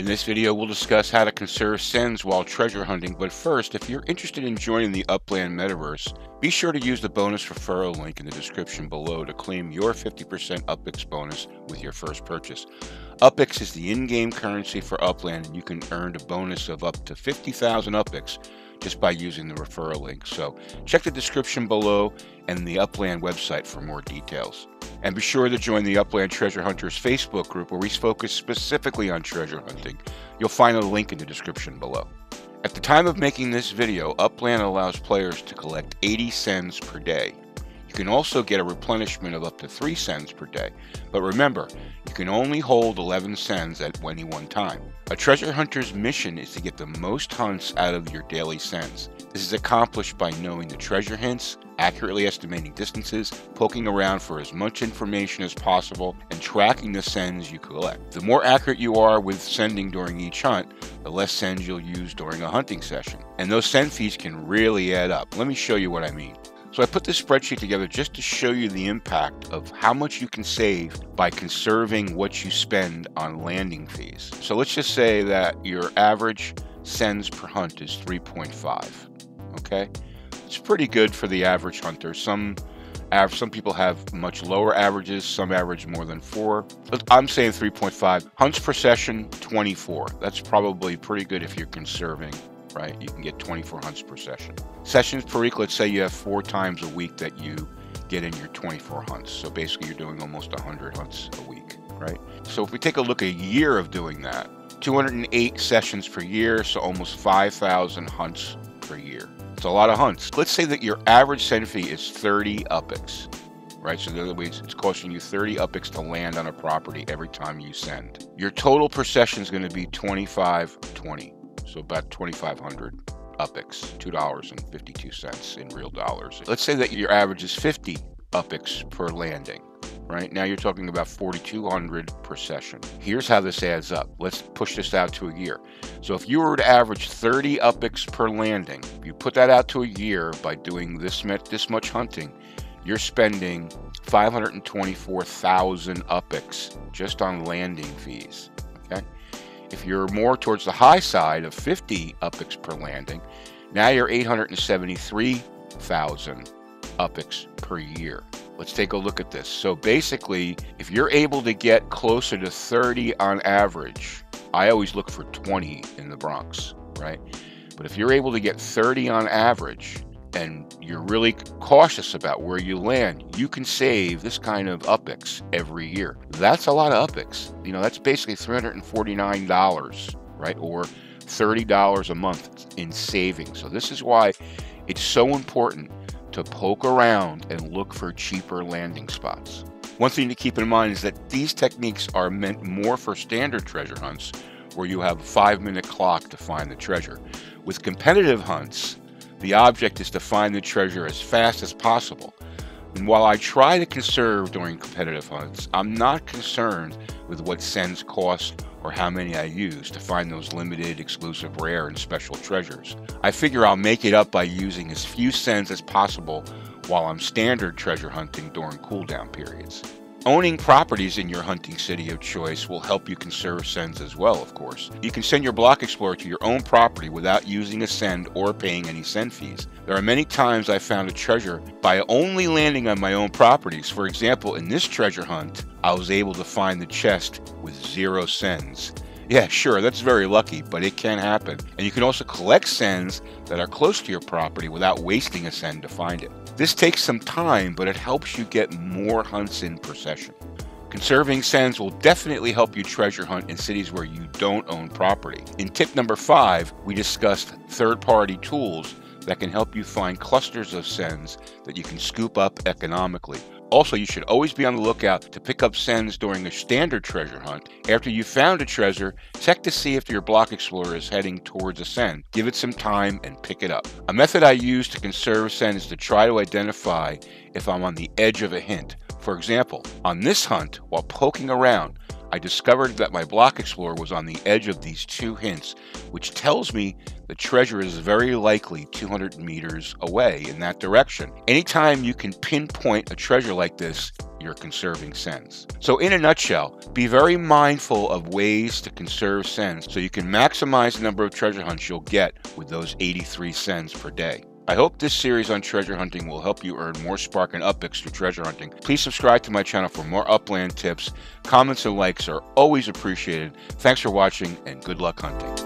In this video, we'll discuss how to conserve sends while treasure hunting, but first, if you're interested in joining the Upland Metaverse, be sure to use the bonus referral link in the description below to claim your 50% UpX bonus with your first purchase. UpX is the in-game currency for Upland, and you can earn a bonus of up to 50,000 UpX just by using the referral link. So check the description below and the Upland website for more details. And be sure to join the Upland Treasure Hunters Facebook group where we focus specifically on treasure hunting. You'll find a link in the description below. At the time of making this video, Upland allows players to collect 80 cents per day. You can also get a replenishment of up to 3 sends per day, but remember, you can only hold 11 sends at any one time. A treasure hunter's mission is to get the most hunts out of your daily sends. This is accomplished by knowing the treasure hints, accurately estimating distances, poking around for as much information as possible, and tracking the sends you collect. The more accurate you are with sending during each hunt, the less sends you'll use during a hunting session. And those send fees can really add up. Let me show you what I mean. So I put this spreadsheet together just to show you the impact of how much you can save by conserving what you spend on landing fees. So let's just say that your average sends per hunt is 3.5. Okay, it's pretty good for the average hunter. Some some people have much lower averages, some average more than four. I'm saying 3.5. Hunts per session, 24. That's probably pretty good if you're conserving right? You can get 24 hunts per session. Sessions per week, let's say you have four times a week that you get in your 24 hunts. So basically, you're doing almost 100 hunts a week, right? So if we take a look at a year of doing that, 208 sessions per year, so almost 5,000 hunts per year. It's a lot of hunts. Let's say that your average send fee is 30 UpX, right? So in other words, it's costing you 30 UpX to land on a property every time you send. Your total per session is going to be 25.20 so about 2500 UpX, $2.52 in real dollars. Let's say that your average is 50 UpX per landing. Right now, you're talking about 4,200 per session. Here's how this adds up. Let's push this out to a year. So, if you were to average 30 UpX per landing, you put that out to a year by doing this this much hunting, you're spending 524,000 UpX just on landing fees. Okay. If you're more towards the high side of 50 UpX per landing, now you're 873,000 UpX per year. Let's take a look at this. So basically, if you're able to get closer to 30 on average, I always look for 20 in the Bronx, right? But if you're able to get 30 on average, and you're really cautious about where you land, you can save this kind of UpX every year. That's a lot of UpX. You know, that's basically $349, right? Or $30 a month in savings. So this is why it's so important to poke around and look for cheaper landing spots. One thing to keep in mind is that these techniques are meant more for standard treasure hunts where you have a five minute clock to find the treasure. With competitive hunts, the object is to find the treasure as fast as possible. And while I try to conserve during competitive hunts, I'm not concerned with what sends cost or how many I use to find those limited, exclusive, rare, and special treasures. I figure I'll make it up by using as few sends as possible while I'm standard treasure hunting during cooldown periods. Owning properties in your hunting city of choice will help you conserve sends as well, of course. You can send your Block Explorer to your own property without using a send or paying any send fees. There are many times I found a treasure by only landing on my own properties. For example, in this treasure hunt, I was able to find the chest with zero sends. Yeah, sure, that's very lucky, but it can happen. And you can also collect sends that are close to your property without wasting a send to find it. This takes some time, but it helps you get more hunts in per session. Conserving sends will definitely help you treasure hunt in cities where you don't own property. In tip number five, we discussed third party tools that can help you find clusters of sends that you can scoop up economically also, you should always be on the lookout to pick up sends during a standard treasure hunt. After you've found a treasure, check to see if your block explorer is heading towards a send. Give it some time and pick it up. A method I use to conserve sends is to try to identify if I'm on the edge of a hint. For example, on this hunt, while poking around, I discovered that my block explorer was on the edge of these two hints, which tells me the treasure is very likely 200 meters away in that direction. Anytime you can pinpoint a treasure like this, you're conserving sends. So, in a nutshell, be very mindful of ways to conserve sends so you can maximize the number of treasure hunts you'll get with those 83 sends per day. I hope this series on treasure hunting will help you earn more spark and UpX through treasure hunting. Please subscribe to my channel for more upland tips. Comments and likes are always appreciated. Thanks for watching and good luck hunting.